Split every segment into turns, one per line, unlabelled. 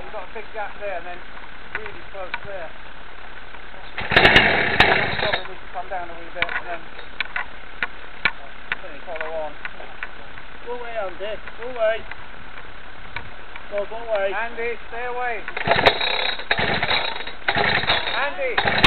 You've got a big gap there and then really close there. Probably need to come down a wee bit and then follow on.
Go away, Andy. Go away. Go, go away.
Andy, stay away. Andy,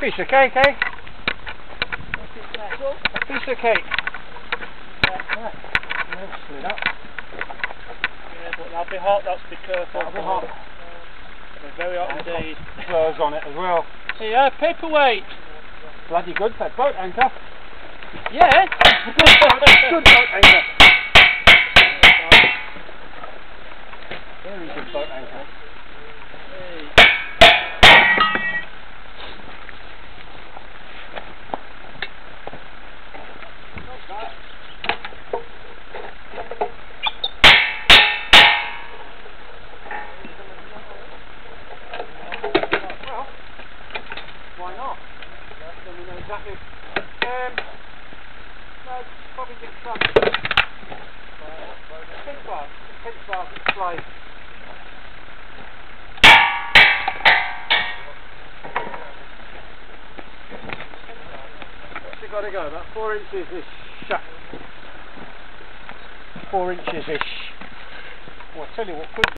Piece of cake, eh? A piece of cake. Slid up.
Yeah, but that'll be hot, that's be careful.
That'll be hot.
They're very hot indeed.
Clothes on it as well.
Yeah, paperweight.
Bloody good that boat anchor.
Yeah.
Good boat, good boat anchor. Very good boat anchor. Know exactly. Um, no, probably get some. Pinch bar, pinch bar slide. What's it got to go? About four inches ish. Four inches ish. Well, I'll tell you what could